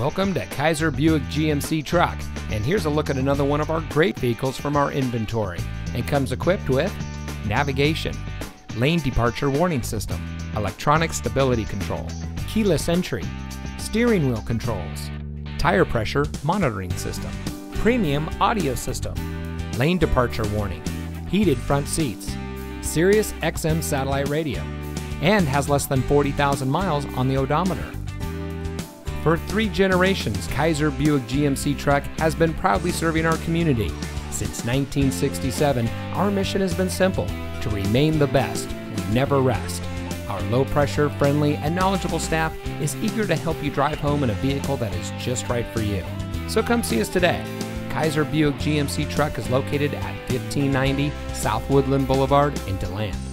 Welcome to Kaiser Buick GMC Truck, and here's a look at another one of our great vehicles from our inventory. It comes equipped with navigation, lane departure warning system, electronic stability control, keyless entry, steering wheel controls, tire pressure monitoring system, premium audio system, lane departure warning, heated front seats, Sirius XM satellite radio, and has less than 40,000 miles on the odometer. For three generations, Kaiser Buick GMC Truck has been proudly serving our community. Since 1967, our mission has been simple to remain the best We never rest. Our low pressure, friendly, and knowledgeable staff is eager to help you drive home in a vehicle that is just right for you. So come see us today. Kaiser Buick GMC Truck is located at 1590 South Woodland Boulevard in DeLand.